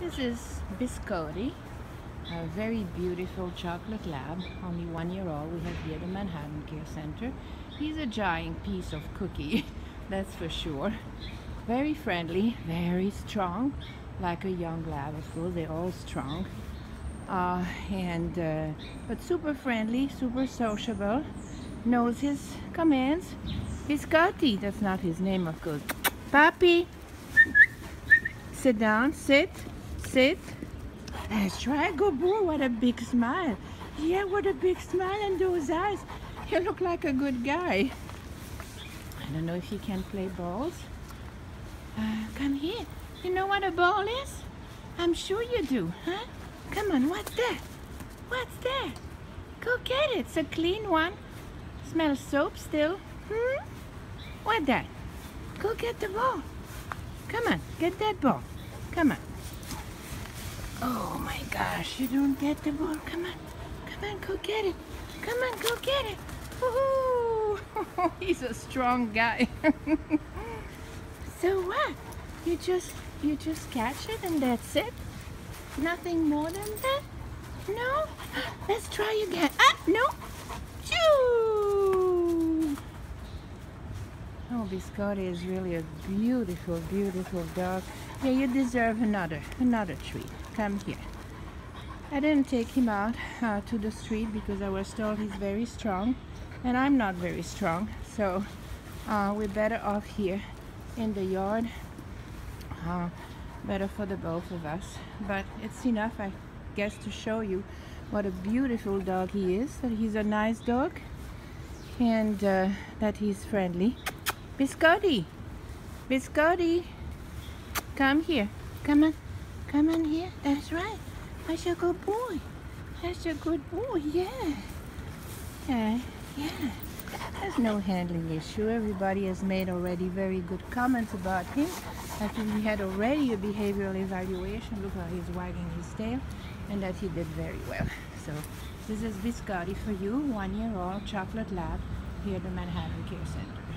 This is Biscotti, a very beautiful chocolate lab, only one year old. We have here the Manhattan Care Center. He's a giant piece of cookie, that's for sure. Very friendly, very strong, like a young lab, of course, they're all strong. Uh, and uh, but super friendly, super sociable, knows his commands. Biscotti, that's not his name, of course. Papi, sit down, sit. That's right. Good boy. What a big smile. Yeah, what a big smile and those eyes. You look like a good guy. I don't know if he can play balls. Uh, come here. You know what a ball is? I'm sure you do, huh? Come on, what's that? What's that? Go get it. It's a clean one. Smells soap still. Hmm? What that? Go get the ball. Come on, get that ball. Come on. Oh my gosh, you don't get the ball. Come on. Come on, go get it. Come on, go get it. Woohoo! He's a strong guy. so what? You just you just catch it and that's it? Nothing more than that? No? Let's try again. Ah, no. Biscotti is really a beautiful, beautiful dog. Yeah, you deserve another, another treat. Come here. I didn't take him out uh, to the street because I was told he's very strong and I'm not very strong. So uh, we're better off here in the yard. Uh, better for the both of us. But it's enough, I guess, to show you what a beautiful dog he is. That he's a nice dog and uh, that he's friendly. Biscotti! Biscotti! Come here. Come on. Come on here. That's right. That's a good boy. That's a good boy. Yeah. Yeah. Yeah. There's no handling issue. Everybody has made already very good comments about him. I think he had already a behavioral evaluation. Look how he's wagging his tail. And that he did very well. So this is Biscotti for you, one year old chocolate lab here at the Manhattan Care Center.